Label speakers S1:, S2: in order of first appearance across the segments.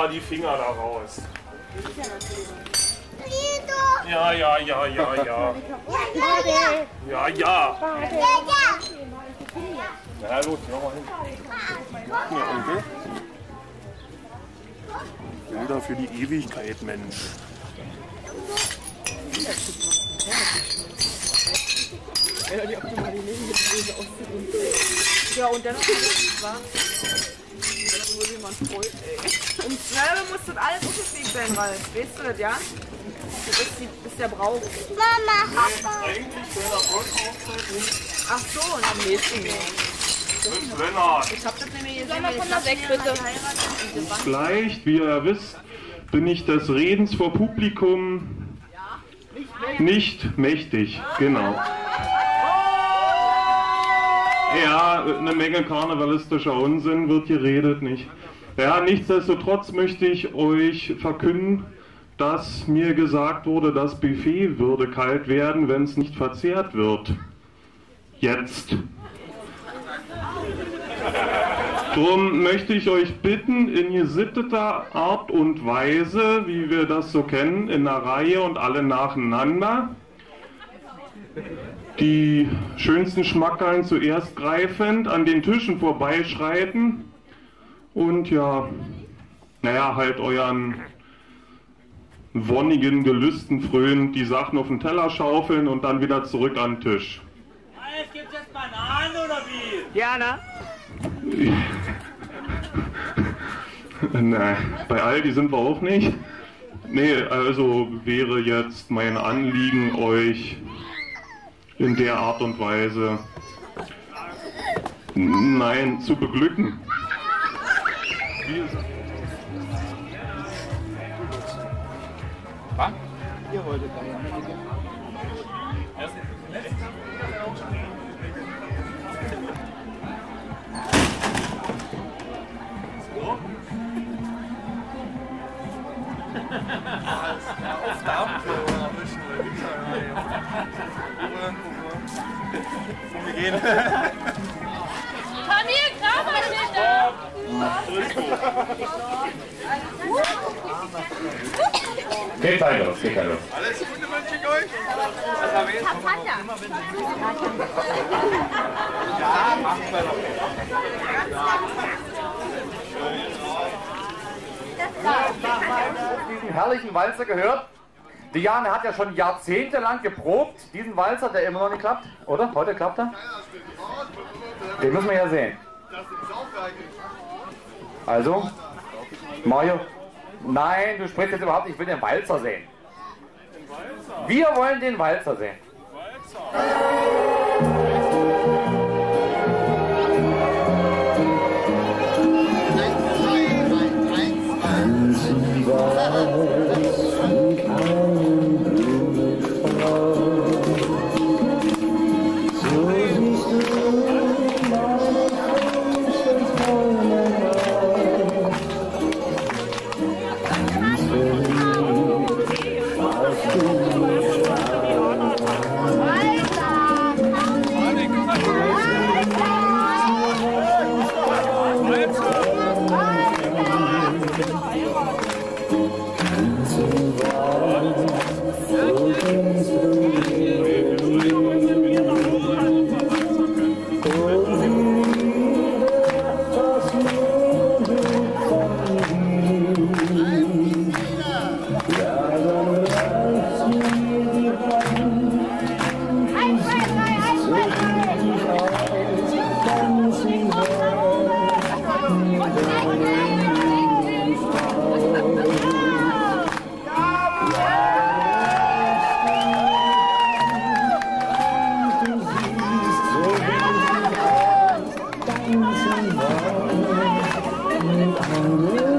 S1: mal die Finger da raus. Ja, ja, ja, ja, ja. Ja, ja. Na gut, geh mal hin. Ja, Onkel. Bilder für die Ewigkeit, Mensch.
S2: Ja, und dann noch das war. Nur jemand voll, ey. Um 12 muss das alles aufgestiegen sein, Ralf. Weißt du das, ja? Das ist, die, das ist der Brauch.
S3: Mama,
S1: Eigentlich nicht.
S2: Ach so, und am nächsten
S1: Lennart.
S2: Ich hab das nämlich gesehen, wenn ich weg, bitte.
S1: Vielleicht, wie ihr ja wisst, bin ich des Redens vor Publikum nicht mächtig. Genau. Ja, eine Menge karnevalistischer Unsinn wird geredet, nicht? Ja, nichtsdestotrotz möchte ich euch verkünden, dass mir gesagt wurde, das Buffet würde kalt werden, wenn es nicht verzehrt wird. Jetzt. Darum möchte ich euch bitten, in gesitteter Art und Weise, wie wir das so kennen, in einer Reihe und alle nacheinander, die schönsten Schmackerln zuerst greifend, an den Tischen vorbeischreiten und ja, naja, halt euren wonnigen Gelüsten frönen, die Sachen auf den Teller schaufeln und dann wieder zurück an den Tisch.
S4: Jetzt gibt's jetzt Bananen oder wie?
S2: Ja, ne?
S1: Nein, bei Aldi sind wir auch nicht. Nee, also wäre jetzt mein Anliegen, euch in der Art und Weise, nein, zu beglücken. Wie ist-
S3: Familie Kramer steht da.
S5: Geht kein los, geht kein los. diesen herrlichen Walzer gehört? Diane hat ja schon jahrzehntelang geprobt, diesen Walzer, der immer noch nicht klappt, oder? Heute klappt er? Den müssen wir ja sehen. Also, Mario, nein, du sprichst jetzt überhaupt nicht, ich will den Walzer sehen. Wir wollen den Walzer sehen.
S3: Walter! Amém.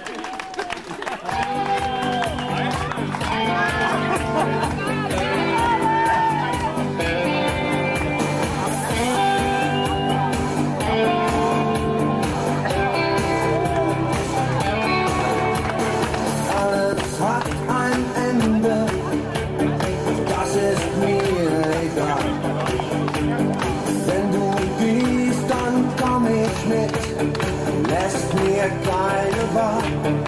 S3: Thank you. Lässt mir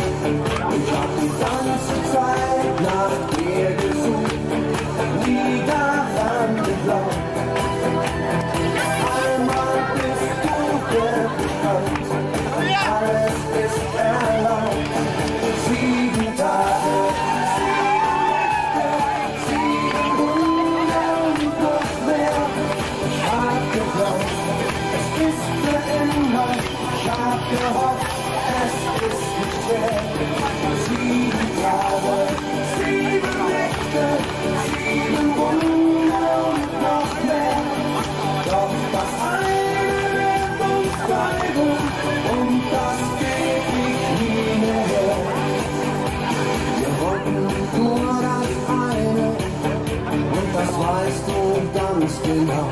S3: uns genau.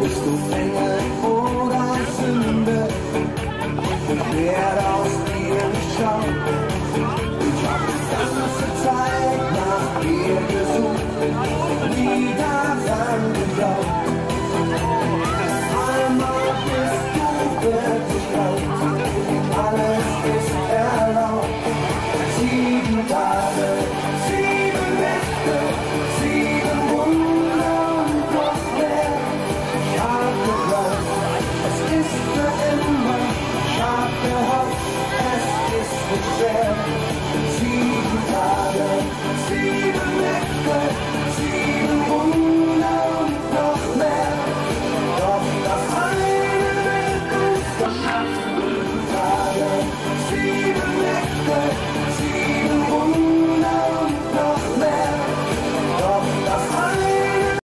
S3: Bist du Engel oder Sünde? Ich werde aus dir schauen. Ich habe die ganze Zeit nach dir gesucht.